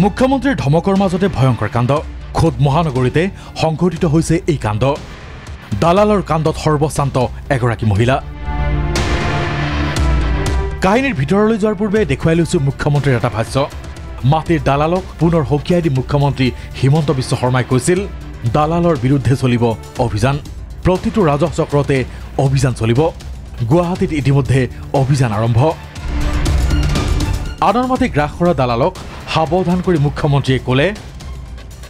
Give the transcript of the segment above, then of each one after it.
মুখ্যমন্ত্ৰীৰ ধমকৰ মাজতে ভয়ংকৰ কাণ্ড। খোদ মহানগৰীতে সংঘটিত হৈছে এই কাণ্ড। দালালৰ কাণ্ডত সৰ্বশান্ত এগৰাকী মহিলা। কাহিনীৰ ভিতৰলৈ যোৱাৰ পূৰ্বে দেখুৱাই লৈছো মুখ্যমন্ত্ৰীৰ এটা ভাষ্য। মাটিৰ দালালক পুনৰ সকীয়াই দি মুখ্যমন্ত্ৰী হিমন্ত বিশ্ব শৰ্মাই কৈছিল দালালৰ বিৰুদ্ধে চলিব অভিযান। প্ৰতিটো ৰাজহ চক্ৰতে অভিযান চলিব। গুৱাহাটীত ইতিমধ্যে অভিযান আৰম্ভ। আনৰ মাটি গ্ৰাস কৰা দালালক সাৱধান কৰি মুখ্যমন্ত্ৰীয়ে ক'লে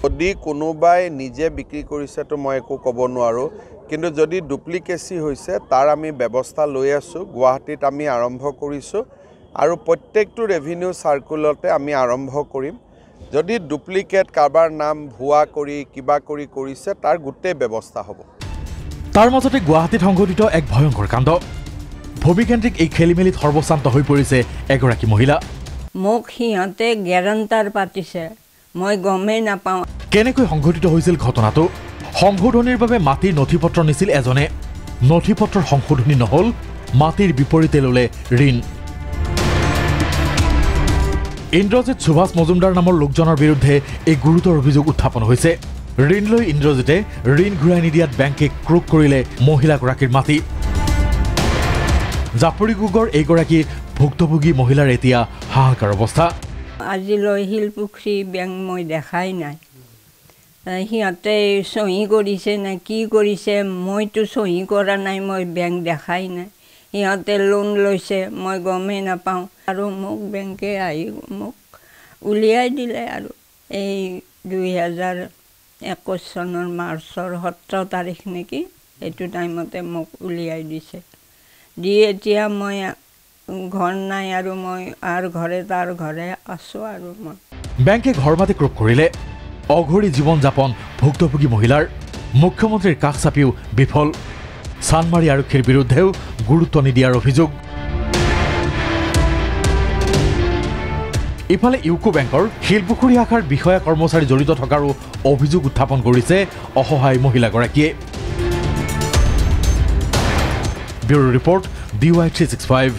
যদি কোনোবাই নিজে বিক্ৰী কৰিছেতো মই একো ক'ব নোৱাৰোঁ কিন্তু যদি ডুপ্লিকেচি হৈছে তাৰ আমি ব্যৱস্থা লৈ আছোঁ গুৱাহাটীত আমি আৰম্ভ কৰিছোঁ আৰু প্ৰত্যেকটো ৰেভিনিউ চাৰ্কুলতে আমি আৰম্ভ কৰিম। যদি ডুপ্লিকেট কাৰোবাৰ নাম ভুৱা কৰি কিবা কৰি কৰিছে তাৰ গোটেই ব্যৱস্থা হ'ব। তাৰ মাজতে গুৱাহাটীত সংঘটিত এক ভয়ংকৰ কাণ্ড। ভূমিকেন্দ্ৰিক এই খেলি মেলিত সৰ্বশান্ত হৈ পৰিছে এগৰাকী মহিলা। মোক সিহঁতে গেৰাণ্টাৰ পাতিছে। মই গমেই নাপাওঁ। কেনেকৈ সংঘটিত হৈছিল ঘটনাটো? সংশোধনীৰ বাবে মাটিৰ নথি পত্ৰ নিছিল এজনে। নথি পত্ৰৰ সংশোধনী নহ'ল মাটিৰ বিপৰীতে ল'লে ঋণ। ইন্দ্ৰজিৎ সুভাষ মজুমদাৰ নামৰ লোকজনৰ বিৰুদ্ধে এই গুৰুতৰ অভিযোগ উত্থাপন হৈছে। ঋণ লৈ ইন্দ্ৰজিতে ঋণ ঘূৰাই নিদিয়াত বেংকে ক্ৰোক কৰিলে মহিলাগৰাকীৰ মাটি। জাপৰিগোগৰ এইগৰাকী ভুক্তভোগী মহিলাৰ এতিয়া হাহাকাৰ অৱস্থা। আজিলৈ শিলপুখুৰী বেংক মই দেখাই নাই। সিহঁতে চহী কৰিছে নে কি কৰিছে মইতো চহী কৰা নাই মই বেংক দেখাই নাই। সিহঁতে লোন লৈছে মই গমেই নাপাওঁ। আৰু মোক বেংকে আহি মোক উলিয়াই দিলে আৰু। এই দুই হেজাৰ একৈছ চনৰ মাৰ্চৰ সোতৰ তাৰিখ নেকি সেইটো টাইমতে মোক উলিয়াই দিছে। দি এতিয়া মই ঘৰ নাই আৰু মই আৰু ঘৰে তাৰ ঘৰে আছোঁ আৰু মই। বেংকে ঘৰ মাটি ক্ৰোক কৰিলে অঘৰী জীৱন যাপন ভুক্তভোগী মহিলাৰ মুখ্যমন্ত্ৰীৰ কাষ চাপিও বিফল। চানমাৰী আৰক্ষীৰ বিৰুদ্ধেও গুৰুত্ব নিদিয়াৰ অভিযোগ। ইফালে ইউকো বেংকৰ শিলপুখুৰী শাখাৰ বিষয়া কৰ্মচাৰী জড়িত থকাৰো অভিযোগ উত্থাপন কৰিছে অসহায় মহিলাগৰাকীয়ে। Bureau report D Y three six five.